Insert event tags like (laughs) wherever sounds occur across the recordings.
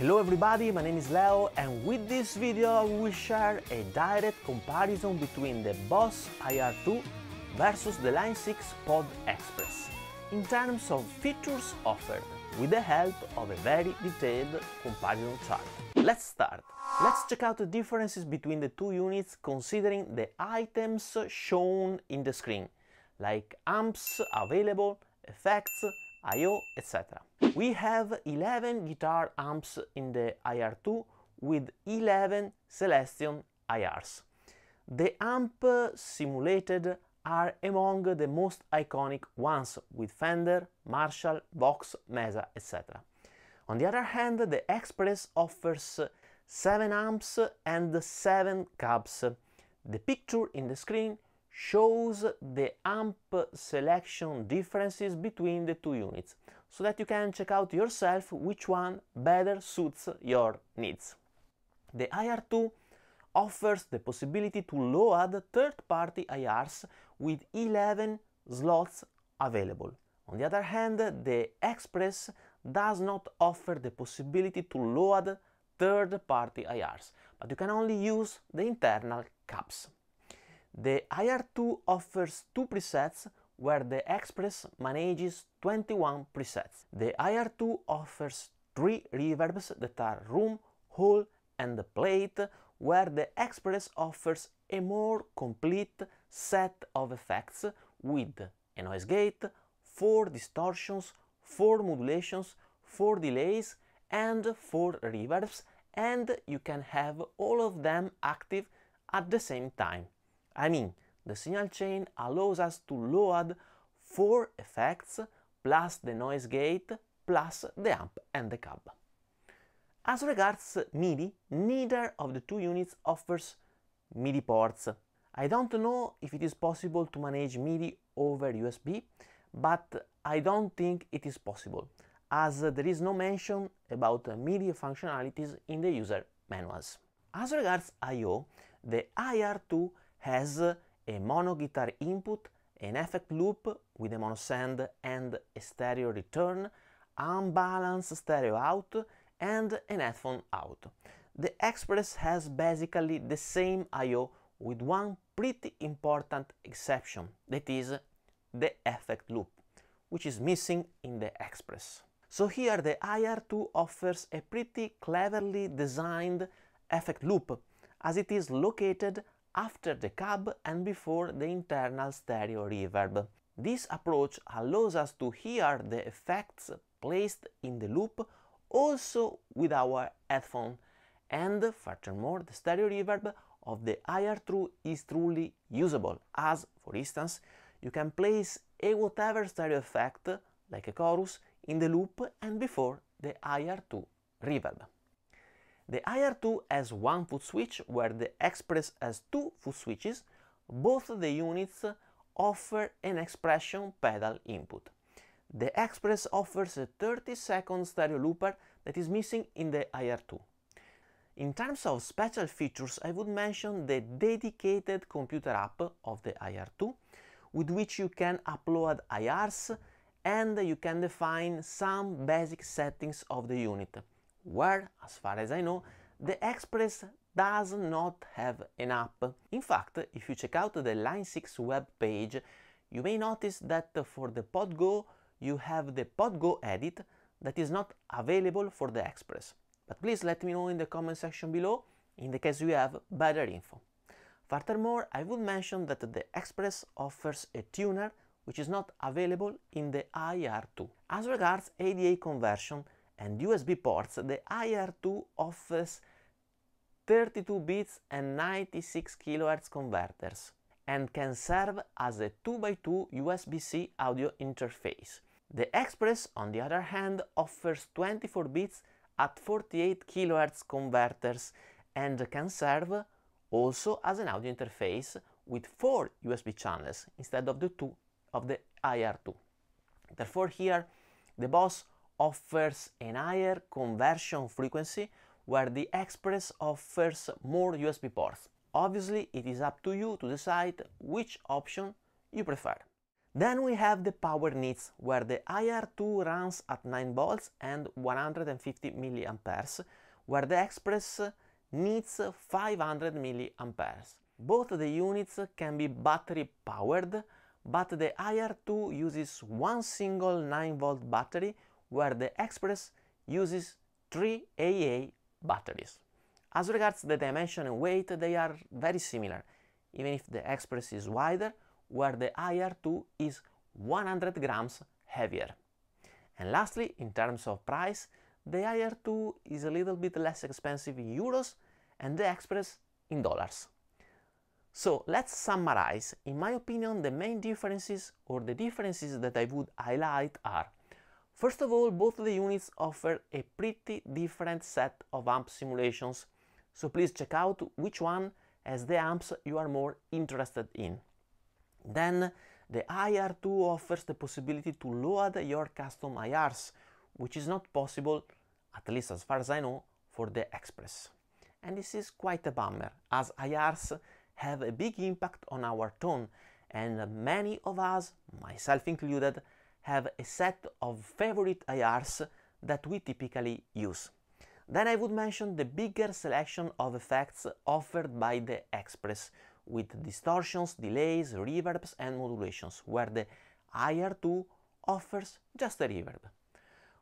Hello everybody, my name is Leo and with this video we share a direct comparison between the Boss IR2 versus the Line 6 Pod Express in terms of features offered with the help of a very detailed comparison chart. Let's start. Let's check out the differences between the two units considering the items shown in the screen, like amps available, effects, I.O., etc. We have 11 guitar amps in the IR2 with 11 Celestion IRs. The amp uh, simulated are among the most iconic ones with Fender, Marshall, Vox, Mesa, etc. On the other hand, the Express offers 7 amps and 7 cabs. The picture in the screen shows the amp selection differences between the two units, so that you can check out yourself which one better suits your needs. The IR2 offers the possibility to load third-party IRs with 11 slots available. On the other hand, the Express does not offer the possibility to load third-party IRs, but you can only use the internal cabs. The IR2 offers two presets where the Express manages 21 presets. The IR2 offers three reverbs that are room, hall and plate, where the Express offers a more complete set of effects with a noise gate, four distortions, four modulations, four delays and four reverbs and you can have all of them active at the same time. I mean, the signal chain allows us to load four effects plus the noise gate plus the amp and the cab. As regards MIDI, neither of the two units offers MIDI ports. I don't know if it is possible to manage MIDI over USB, but I don't think it is possible, as there is no mention about MIDI functionalities in the user manuals. As regards I.O., the IR2 has a mono guitar input, an effect loop with a mono send and a stereo return, unbalanced stereo out and an headphone out. The Express has basically the same I.O. with one pretty important exception, that is the effect loop, which is missing in the Express. So here the IR2 offers a pretty cleverly designed effect loop, as it is located after the cab and before the internal stereo reverb. This approach allows us to hear the effects placed in the loop also with our headphone and furthermore the stereo reverb of the IR2 is truly usable as for instance you can place a whatever stereo effect like a chorus in the loop and before the IR2 reverb. The IR2 has one foot switch where the Express has two foot switches. Both the units offer an expression pedal input. The Express offers a 30 second stereo looper that is missing in the IR2. In terms of special features, I would mention the dedicated computer app of the IR2, with which you can upload IRs and you can define some basic settings of the unit where, as far as I know, the Express does not have an app. In fact, if you check out the Line 6 web page, you may notice that for the PodGo you have the PodGo edit that is not available for the Express. But please let me know in the comment section below in the case you have better info. Furthermore, I would mention that the Express offers a tuner which is not available in the IR2. As regards ADA conversion, and USB ports, the IR2 offers 32 bits and 96 kHz converters and can serve as a 2x2 USB-C audio interface. The Express, on the other hand, offers 24 bits at 48 kHz converters and can serve also as an audio interface with 4 USB channels instead of the 2 of the IR2. Therefore here the Boss offers a higher conversion frequency where the Express offers more USB ports. Obviously, it is up to you to decide which option you prefer. Then we have the power needs, where the IR2 runs at 9 volts and 150 milliamperes, where the Express needs 500 milliamperes. Both the units can be battery powered, but the IR2 uses one single 9 volt battery, where the Express uses 3 AA batteries. As regards the dimension and weight, they are very similar, even if the Express is wider, where the IR2 is 100 grams heavier. And lastly, in terms of price, the IR2 is a little bit less expensive in euros and the Express in dollars. So let's summarize. In my opinion, the main differences or the differences that I would highlight are First of all, both the units offer a pretty different set of amp simulations, so please check out which one has the amps you are more interested in. Then the IR2 offers the possibility to load your custom IRs, which is not possible, at least as far as I know, for the Express. And this is quite a bummer, as IRs have a big impact on our tone, and many of us, myself included, have a set of favorite IRs that we typically use. Then I would mention the bigger selection of effects offered by the Express, with distortions, delays, reverbs and modulations, where the IR2 offers just a reverb.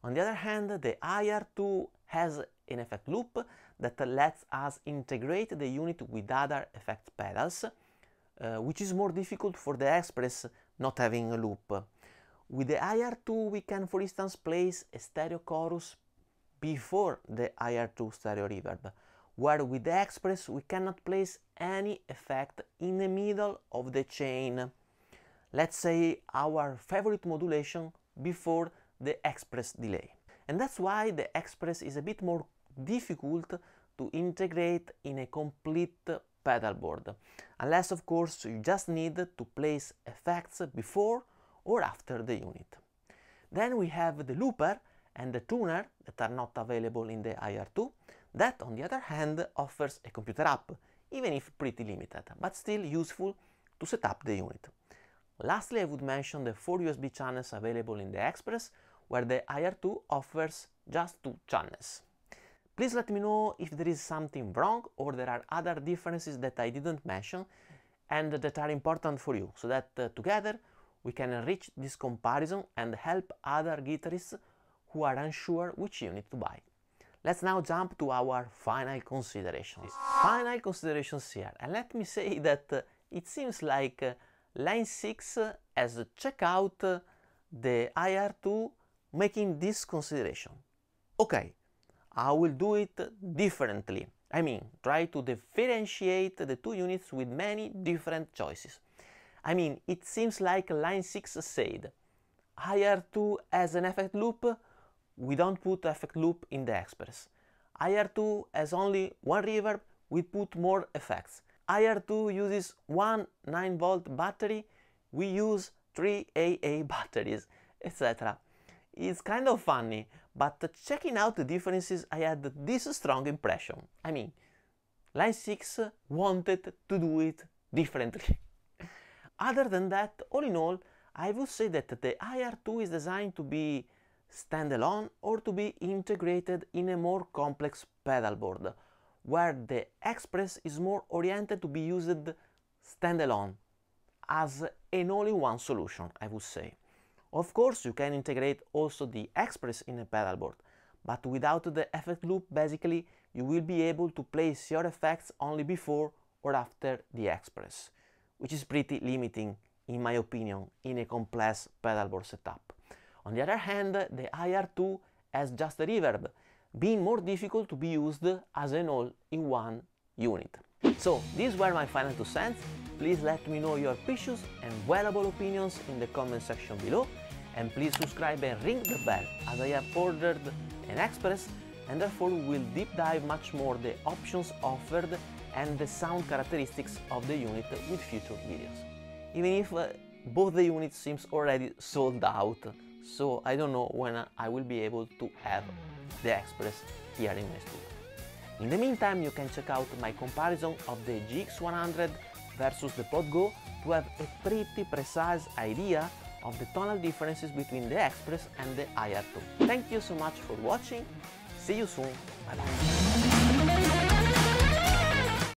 On the other hand, the IR2 has an effect loop that lets us integrate the unit with other effect pedals, uh, which is more difficult for the Express not having a loop. With the IR2 we can for instance place a stereo chorus before the IR2 stereo reverb, where with the Express we cannot place any effect in the middle of the chain. Let's say our favorite modulation before the Express delay. And that's why the Express is a bit more difficult to integrate in a complete pedal board, unless of course you just need to place effects before or after the unit. Then we have the looper and the tuner that are not available in the IR2, that on the other hand offers a computer app, even if pretty limited, but still useful to set up the unit. Lastly, I would mention the 4 USB channels available in the Express, where the IR2 offers just 2 channels. Please let me know if there is something wrong or there are other differences that I didn't mention and that are important for you, so that uh, together we can enrich this comparison and help other guitarists who are unsure which unit to buy. Let's now jump to our final considerations. Final considerations here, and let me say that uh, it seems like uh, Line 6 has checked out uh, the IR2 making this consideration. Okay, I will do it differently. I mean, try to differentiate the two units with many different choices. I mean, it seems like line 6 said, IR2 has an effect loop, we don't put effect loop in the Express. IR2 has only one reverb, we put more effects. IR2 uses one 9 volt battery, we use 3 AA (laughs) batteries, etc. It's kind of funny, but checking out the differences I had this strong impression. I mean, Line 6 wanted to do it differently. (laughs) Other than that, all in all, I would say that the IR2 is designed to be standalone or to be integrated in a more complex pedal board, where the Express is more oriented to be used standalone as an all-in-one solution, I would say. Of course, you can integrate also the Express in a pedal board, but without the effect loop, basically, you will be able to place your effects only before or after the Express which is pretty limiting in my opinion in a complex pedalboard setup. On the other hand, the IR2 has just a reverb, being more difficult to be used as an all-in-one unit. So, these were my final two cents. Please let me know your precious and valuable opinions in the comment section below and please subscribe and ring the bell as I have ordered an Express and therefore will deep dive much more the options offered and the sound characteristics of the unit with future videos. Even if uh, both the units seems already sold out, so I don't know when I will be able to have the Express here in my studio. In the meantime, you can check out my comparison of the GX100 versus the Pod Go to have a pretty precise idea of the tonal differences between the Express and the IR2. Thank you so much for watching, see you soon, bye bye.